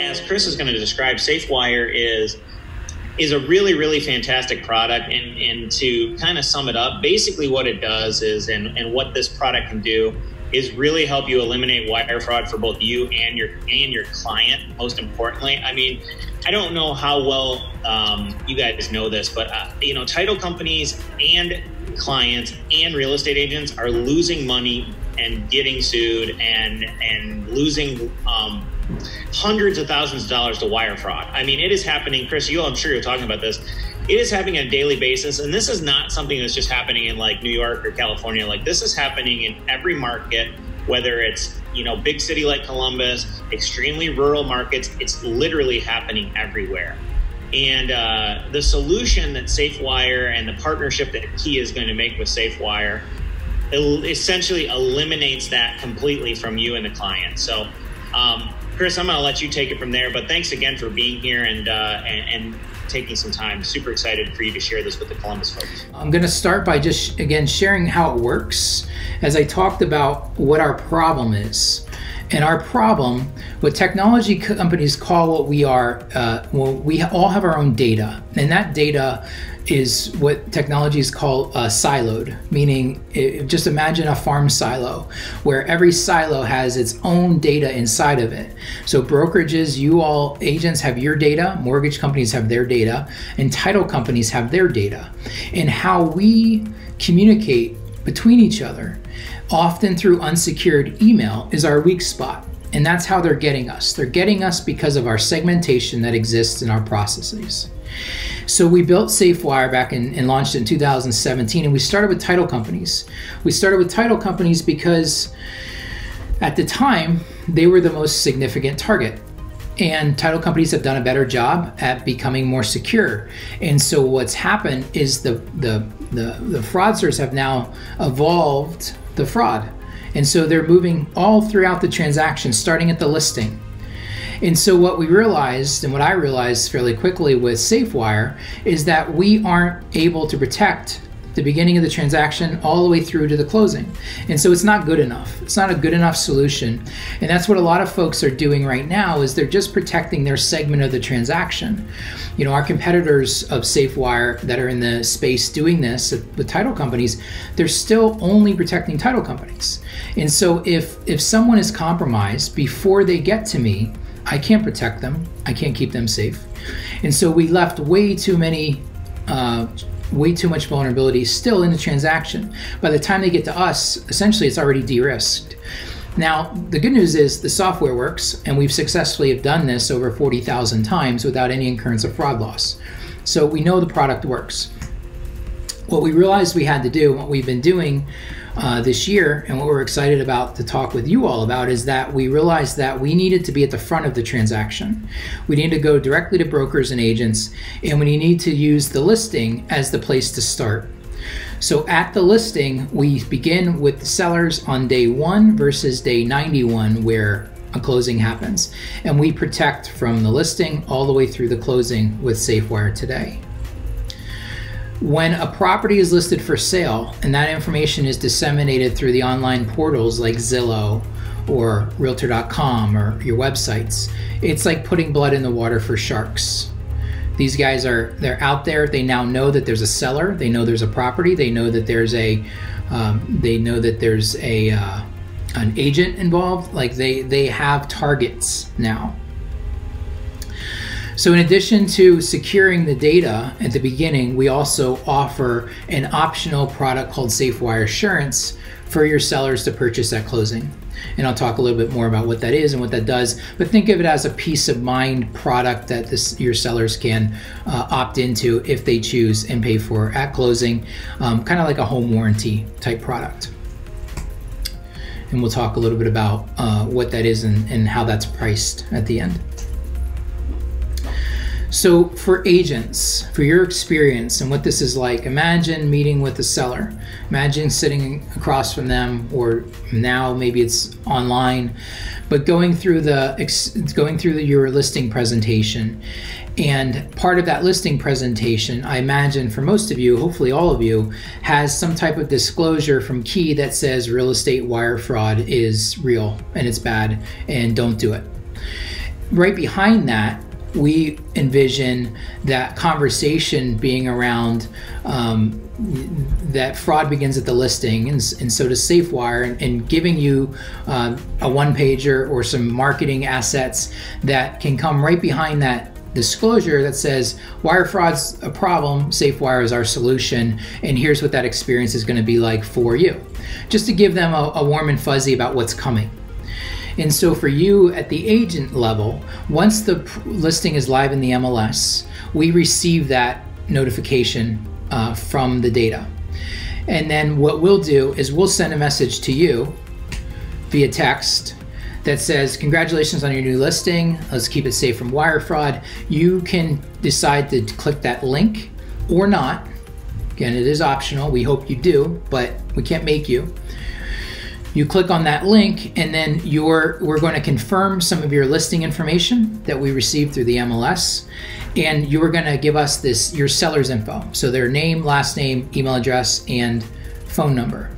as Chris is going to describe, SafeWire is is a really really fantastic product and and to kind of sum it up basically what it does is and and what this product can do is really help you eliminate wire fraud for both you and your and your client. Most importantly, I mean, I don't know how well um, you guys know this, but uh, you know, title companies and clients and real estate agents are losing money and getting sued and and losing um, hundreds of thousands of dollars to wire fraud. I mean, it is happening. Chris, you, I'm sure you're talking about this it is happening on a daily basis and this is not something that's just happening in like new york or california like this is happening in every market whether it's you know big city like columbus extremely rural markets it's literally happening everywhere and uh, the solution that safewire and the partnership that key is going to make with safewire essentially eliminates that completely from you and the client so um, chris i'm going to let you take it from there but thanks again for being here and, uh, and, and taking some time. Super excited for you to share this with the Columbus folks. I'm going to start by just, again, sharing how it works as I talked about what our problem is. And our problem, what technology companies call what we are, uh, well, we all have our own data, and that data is what technologies call uh, siloed, meaning it, just imagine a farm silo where every silo has its own data inside of it. So, brokerages, you all agents have your data, mortgage companies have their data, and title companies have their data. And how we communicate between each other, often through unsecured email, is our weak spot. And that's how they're getting us. They're getting us because of our segmentation that exists in our processes. So we built SafeWire back in, and launched in 2017, and we started with title companies. We started with title companies because at the time they were the most significant target. And title companies have done a better job at becoming more secure. And so what's happened is the the the, the fraudsters have now evolved the fraud. And so they're moving all throughout the transaction, starting at the listing and so what we realized, and what I realized fairly quickly with SafeWire, is that we aren't able to protect the beginning of the transaction all the way through to the closing. And so it's not good enough. It's not a good enough solution. And that's what a lot of folks are doing right now is they're just protecting their segment of the transaction. You know, our competitors of SafeWire that are in the space doing this with title companies, they're still only protecting title companies. And so if if someone is compromised before they get to me, I can't protect them. I can't keep them safe. And so we left way too many, uh, way too much vulnerability still in the transaction. By the time they get to us, essentially it's already de risked. Now, the good news is the software works, and we've successfully have done this over 40,000 times without any incurrence of fraud loss. So we know the product works. What we realized we had to do, what we've been doing uh, this year, and what we're excited about to talk with you all about is that we realized that we needed to be at the front of the transaction. We need to go directly to brokers and agents, and we need to use the listing as the place to start. So at the listing, we begin with the sellers on day one versus day 91, where a closing happens. And we protect from the listing all the way through the closing with SafeWire today. When a property is listed for sale and that information is disseminated through the online portals like Zillow or Realtor.com or your websites, it's like putting blood in the water for sharks. These guys are they're out there. They now know that there's a seller. They know there's a property. They know that there's a um, they know that there's a uh, an agent involved. Like they they have targets now. So in addition to securing the data at the beginning, we also offer an optional product called SafeWire Assurance for your sellers to purchase at closing. And I'll talk a little bit more about what that is and what that does. But think of it as a peace of mind product that this, your sellers can uh, opt into if they choose and pay for at closing, um, kind of like a home warranty type product. And we'll talk a little bit about uh, what that is and, and how that's priced at the end. So, for agents, for your experience and what this is like, imagine meeting with a seller. Imagine sitting across from them, or now maybe it's online, but going through the going through the, your listing presentation. And part of that listing presentation, I imagine for most of you, hopefully all of you, has some type of disclosure from Key that says real estate wire fraud is real and it's bad and don't do it right behind that, we envision that conversation being around um, that fraud begins at the listing, and, and so does SafeWire, and, and giving you uh, a one pager or some marketing assets that can come right behind that disclosure that says wire fraud's a problem, SafeWire is our solution, and here's what that experience is going to be like for you. Just to give them a, a warm and fuzzy about what's coming. And so for you at the agent level, once the listing is live in the MLS, we receive that notification uh, from the data. And then what we'll do is we'll send a message to you via text that says, Congratulations on your new listing. Let's keep it safe from wire fraud. You can decide to click that link or not. Again, it is optional. We hope you do, but we can't make you. You click on that link, and then you're, we're going to confirm some of your listing information that we received through the MLS. And you're going to give us this your seller's info. So their name, last name, email address, and phone number.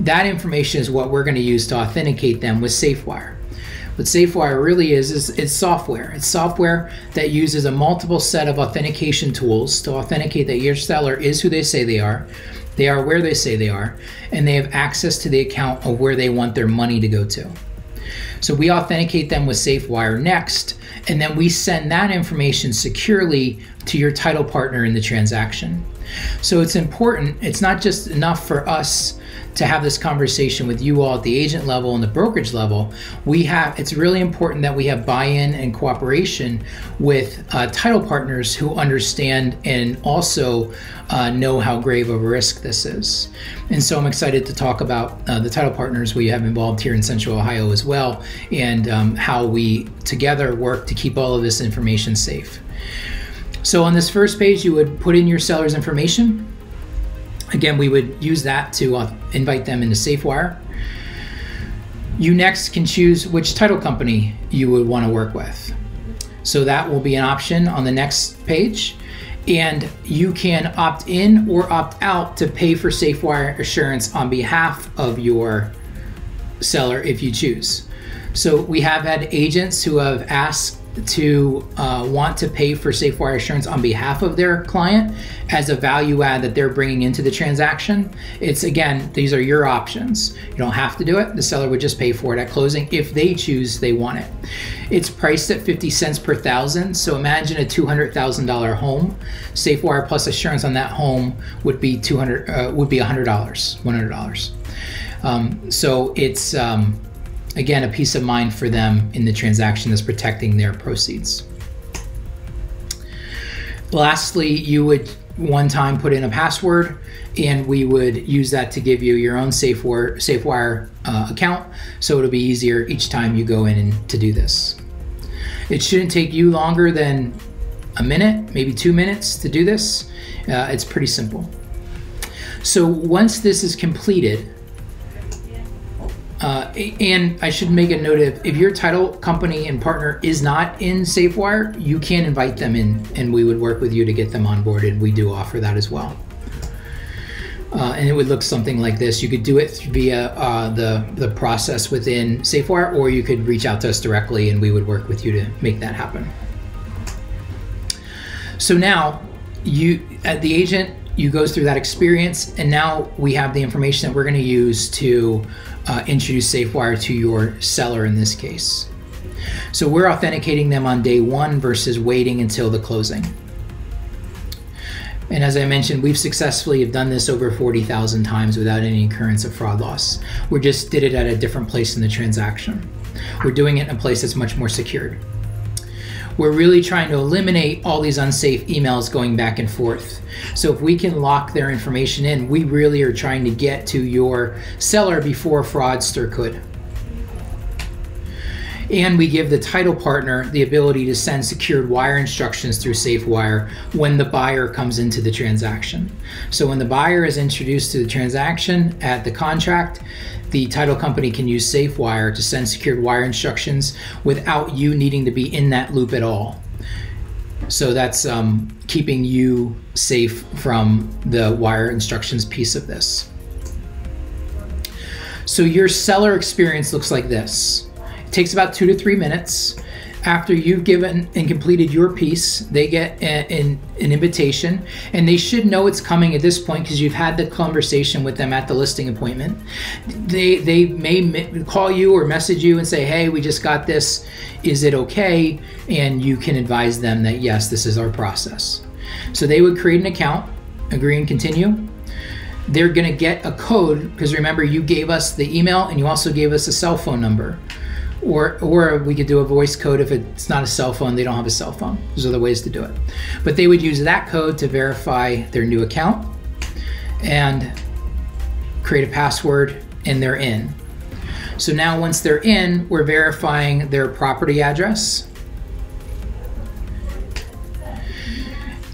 That information is what we're going to use to authenticate them with SafeWire. What SafeWire really is, is it's software. It's software that uses a multiple set of authentication tools to authenticate that your seller is who they say they are, they are where they say they are, and they have access to the account of where they want their money to go to. So we authenticate them with SafeWire next, and then we send that information securely to your title partner in the transaction. So it's important, it's not just enough for us to have this conversation with you all at the agent level and the brokerage level, we have it's really important that we have buy-in and cooperation with uh, title partners who understand and also uh, know how grave of a risk this is. And so I'm excited to talk about uh, the title partners we have involved here in Central Ohio as well, and um, how we together work to keep all of this information safe. So on this first page, you would put in your seller's information Again, we would use that to uh, invite them into SafeWire. You next can choose which title company you would want to work with. So that will be an option on the next page. And you can opt in or opt out to pay for SafeWire assurance on behalf of your seller if you choose. So we have had agents who have asked to uh, want to pay for SafeWire assurance on behalf of their client as a value add that they're bringing into the transaction. It's again, these are your options. You don't have to do it. The seller would just pay for it at closing if they choose they want it. It's priced at 50 cents per thousand. So imagine a $200,000 home. SafeWire plus assurance on that home would be 200 uh, would be $100, $100. Um, so it's um, again, a peace of mind for them in the transaction that's protecting their proceeds. Lastly, you would one time put in a password and we would use that to give you your own SafeWire, SafeWire uh, account so it'll be easier each time you go in and to do this. It shouldn't take you longer than a minute, maybe two minutes to do this. Uh, it's pretty simple. So once this is completed, uh, and I should make a note of if your title company and partner is not in SafeWire, you can invite them in and we would work with you to get them onboarded. We do offer that as well. Uh, and it would look something like this. You could do it via uh, the, the process within SafeWire, or you could reach out to us directly and we would work with you to make that happen. So now, you at the agent, you goes through that experience, and now we have the information that we're going to use to uh, introduce SafeWire to your seller in this case. So we're authenticating them on day one versus waiting until the closing. And as I mentioned, we've successfully have done this over 40,000 times without any occurrence of fraud loss. We just did it at a different place in the transaction. We're doing it in a place that's much more secured. We're really trying to eliminate all these unsafe emails going back and forth. So if we can lock their information in, we really are trying to get to your seller before fraudster could. And we give the title partner the ability to send secured wire instructions through SafeWire when the buyer comes into the transaction. So when the buyer is introduced to the transaction at the contract, the title company can use SafeWire to send secured wire instructions without you needing to be in that loop at all. So that's um, keeping you safe from the wire instructions piece of this. So your seller experience looks like this. It takes about two to three minutes. After you've given and completed your piece, they get a, an, an invitation, and they should know it's coming at this point because you've had the conversation with them at the listing appointment. They they may call you or message you and say, "Hey, we just got this. Is it okay?" And you can advise them that yes, this is our process. So they would create an account, agree and continue. They're going to get a code because remember you gave us the email and you also gave us a cell phone number or or we could do a voice code if it's not a cell phone they don't have a cell phone. There's other ways to do it. But they would use that code to verify their new account and create a password and they're in. So now once they're in we're verifying their property address.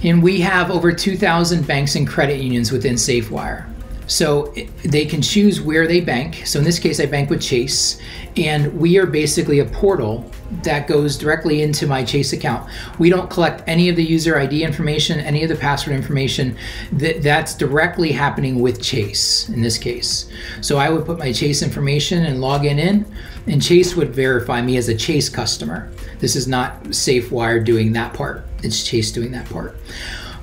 And we have over 2000 banks and credit unions within safewire so they can choose where they bank. So in this case, I bank with Chase, and we are basically a portal that goes directly into my Chase account. We don't collect any of the user ID information, any of the password information. That that's directly happening with Chase in this case. So I would put my Chase information and log in in, and Chase would verify me as a Chase customer. This is not SafeWire doing that part. It's Chase doing that part.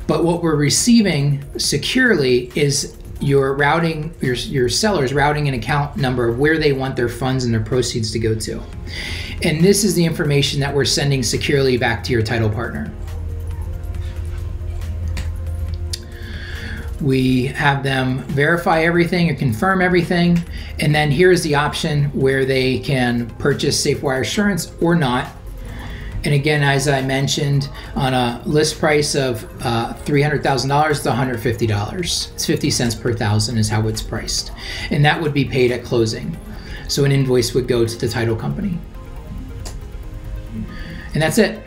But what we're receiving securely is your routing your, your sellers routing an account number of where they want their funds and their proceeds to go to. And this is the information that we're sending securely back to your title partner. We have them verify everything and confirm everything. And then here's the option where they can purchase safewire assurance or not and again, as I mentioned, on a list price of uh, $300,000 to $150, it's 50 cents per thousand is how it's priced. And that would be paid at closing. So an invoice would go to the title company. And that's it.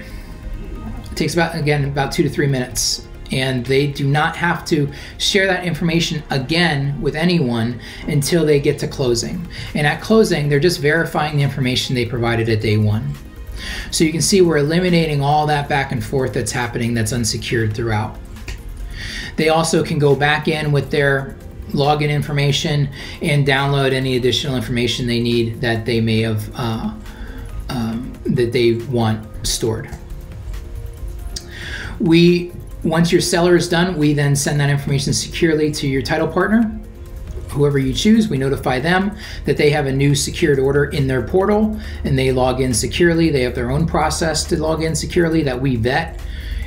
It takes about, again, about two to three minutes. And they do not have to share that information again with anyone until they get to closing. And at closing, they're just verifying the information they provided at day one. So you can see we're eliminating all that back and forth that's happening that's unsecured throughout. They also can go back in with their login information and download any additional information they need that they may have uh, um, that they want stored. We once your seller is done, we then send that information securely to your title partner whoever you choose, we notify them that they have a new secured order in their portal and they log in securely. They have their own process to log in securely that we vet.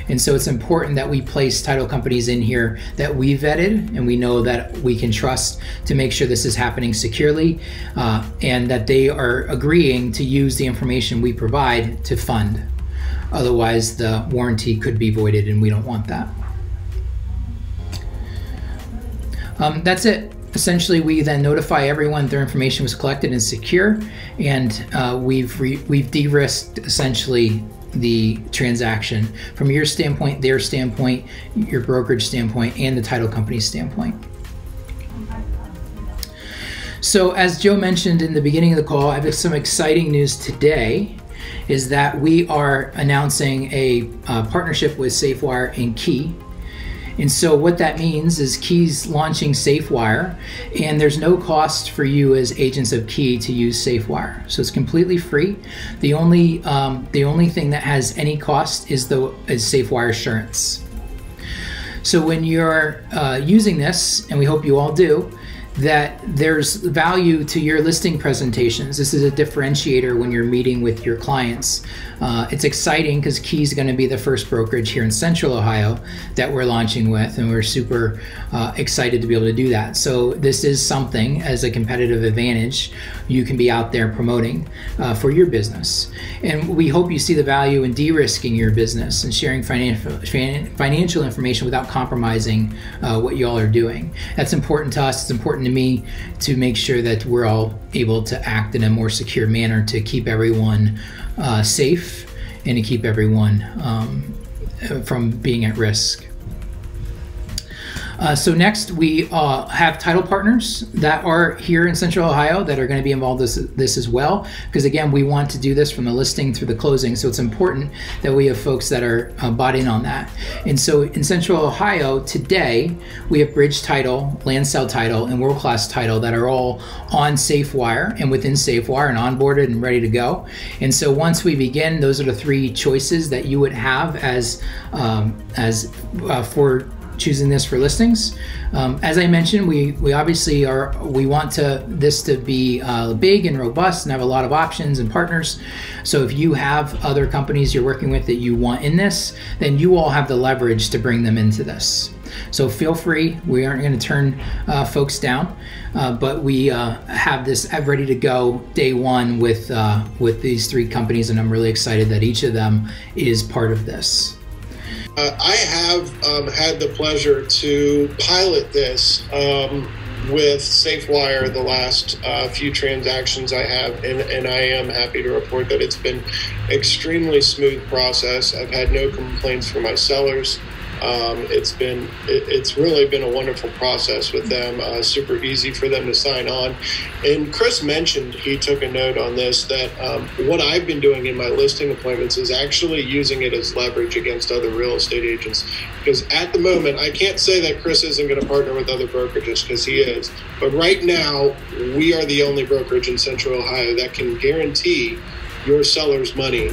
And so it's important that we place title companies in here that we vetted and we know that we can trust to make sure this is happening securely uh, and that they are agreeing to use the information we provide to fund. Otherwise, the warranty could be voided and we don't want that. Um, that's it essentially we then notify everyone their information was collected and secure and uh, we've we've de-risked essentially the transaction. From your standpoint their standpoint your brokerage standpoint and the title company's standpoint. So as joe mentioned in the beginning of the call i have some exciting news today is that we are announcing a uh, partnership with safewire and key and so what that means is Key's launching SafeWire, and there's no cost for you as agents of Key to use SafeWire. So it's completely free. The only um, the only thing that has any cost is the is SafeWire assurance. So when you're uh, using this, and we hope you all do, that there's value to your listing presentations. This is a differentiator when you're meeting with your clients. Uh, it's exciting because Key is going to be the first brokerage here in Central Ohio that we're launching with, and we're super uh, excited to be able to do that. So this is something as a competitive advantage you can be out there promoting uh, for your business. And we hope you see the value in de-risking your business and sharing financial financial information without compromising uh, what you all are doing. That's important to us. It's important to me to make sure that we're all able to act in a more secure manner to keep everyone uh, safe and to keep everyone um, from being at risk. Uh, so next, we uh, have title partners that are here in Central Ohio that are going to be involved with this, this as well. Because again, we want to do this from the listing through the closing, so it's important that we have folks that are uh, bought in on that. And so in Central Ohio today, we have Bridge Title, Landsel Title, and World Class Title that are all on SafeWire and within SafeWire and onboarded and ready to go. And so once we begin, those are the three choices that you would have as um, as uh, for choosing this for listings. Um, as I mentioned, we we obviously are we want to this to be uh, big and robust and have a lot of options and partners. So if you have other companies you're working with that you want in this, then you all have the leverage to bring them into this. So feel free. We aren't going to turn uh, folks down, uh, but we uh, have this ready to go day one with uh, with these three companies, and I'm really excited that each of them is part of this. Uh, I have um, had the pleasure to pilot this um, with SafeWire the last uh, few transactions I have, and, and I am happy to report that it's been extremely smooth process. I've had no complaints from my sellers. Um, it's been it, it's really been a wonderful process with them. Uh, super easy for them to sign on. And Chris mentioned he took a note on this that um, what I've been doing in my listing appointments is actually using it as leverage against other real estate agents. Because at the moment, I can't say that Chris isn't going to partner with other brokerages because he is. But right now, we are the only brokerage in Central Ohio that can guarantee your seller's money